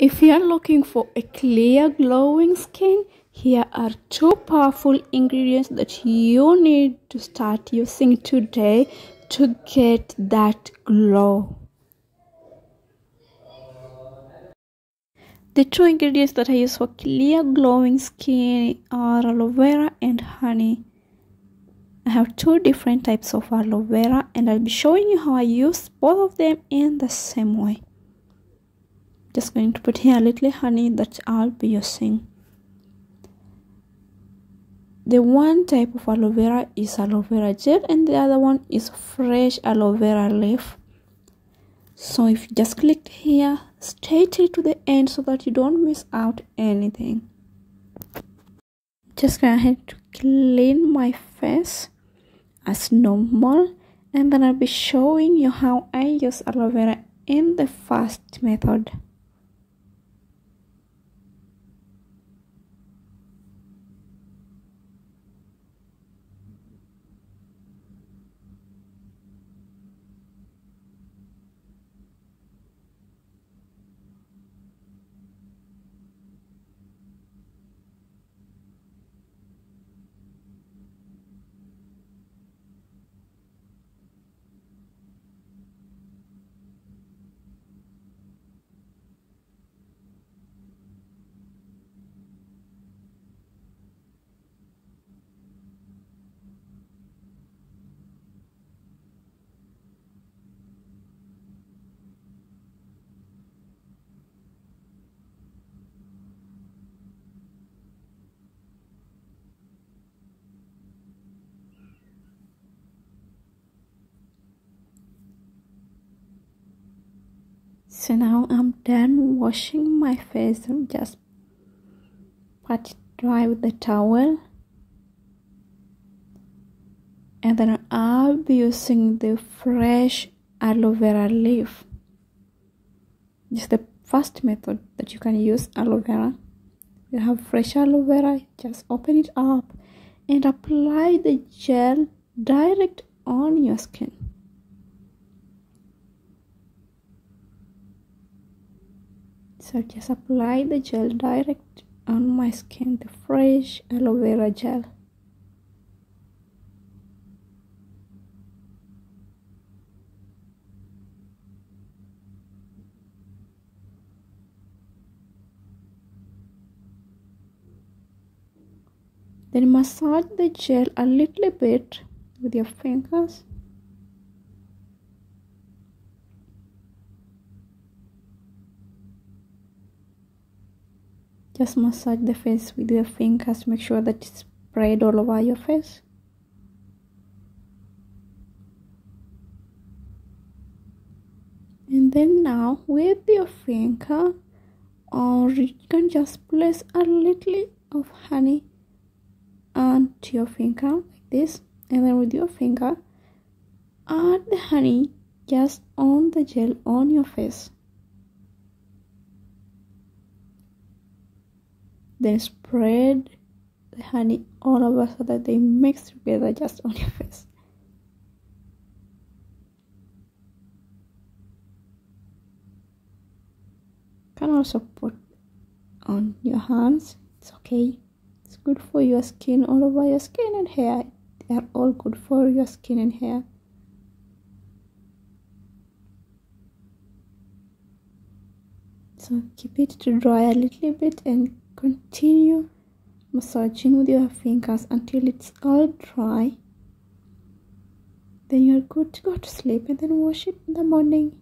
If you are looking for a clear glowing skin, here are two powerful ingredients that you need to start using today to get that glow. The two ingredients that I use for clear glowing skin are aloe vera and honey. I have two different types of aloe vera and I'll be showing you how I use both of them in the same way just going to put here a little honey that I'll be using the one type of aloe vera is aloe vera gel and the other one is fresh aloe vera leaf. So if you just click here stay till to the end so that you don't miss out anything. Just go ahead to clean my face as normal and then I'll be showing you how I use aloe vera in the first method so now I'm done washing my face. And just pat it dry with the towel. And then I'll be using the fresh aloe vera leaf. This is the first method that you can use aloe vera. You have fresh aloe vera just open it up and apply the gel direct on your skin so just apply the gel direct on my skin the fresh aloe vera gel. Then massage the gel a little bit with your fingers just massage the face with your fingers to make sure that it's spread all over your face. And then now with your finger or you can just place a little of honey onto your finger like this. And then with your finger add the honey just on the gel on your face then spread the honey all over so that they mix together just on your face. Can also put on your hands. It's okay. It's good for your skin all over your skin and hair. They are all good for your skin and hair. So keep it to dry a little bit and Continue massaging with your fingers until it's all dry. Then you're good to go to sleep and then wash it in the morning.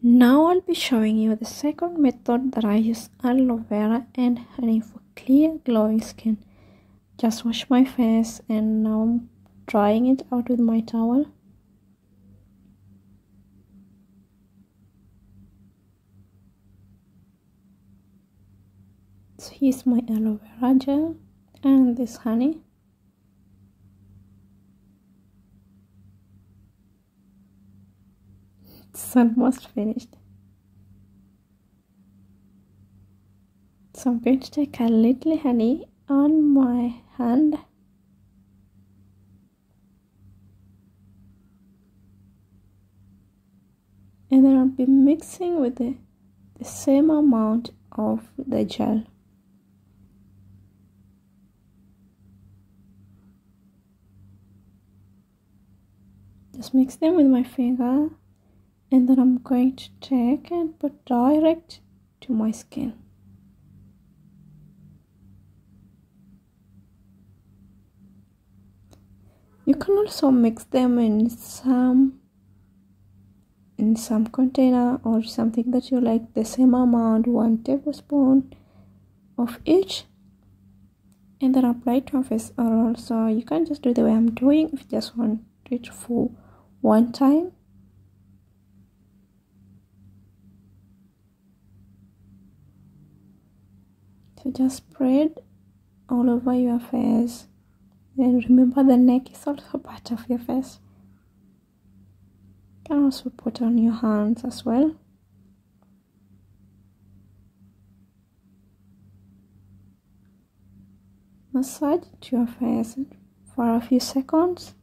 Now I'll be showing you the second method that I use aloe vera and honey for clear glowing skin. Just wash my face and now I'm drying it out with my towel. Here's my aloe vera gel and this honey. It's almost finished. So I'm going to take a little honey on my hand. And then I'll be mixing with the, the same amount of the gel just mix them with my finger and then I'm going to take and put direct to my skin. You can also mix them in some in some container or something that you like the same amount one tablespoon of each and then apply to your face. Or also you can just do the way I'm doing if you just want it for one time? So just spread all over your face and remember the neck is also part of your face. You can also put on your hands as well. Massage to your face for a few seconds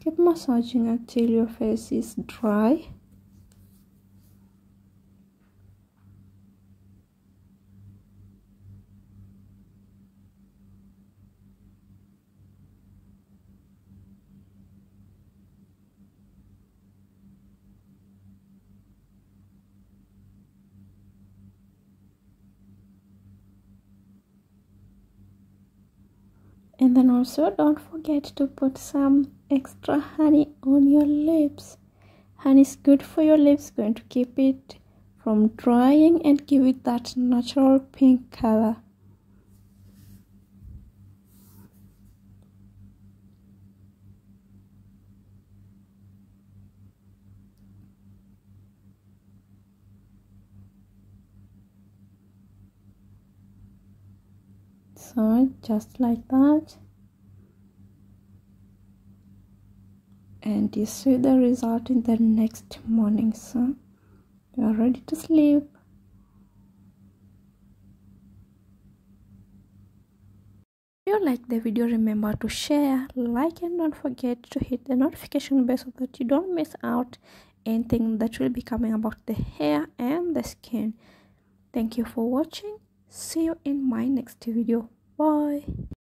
Keep massaging until your face is dry. And then also don't forget to put some extra honey on your lips. Honey is good for your lips going to keep it from drying and give it that natural pink color so just like that. And you see the result in the next morning so you are ready to sleep. If you like the video remember to share like and don't forget to hit the notification bell so that you don't miss out anything that will be coming about the hair and the skin. Thank you for watching. See you in my next video bye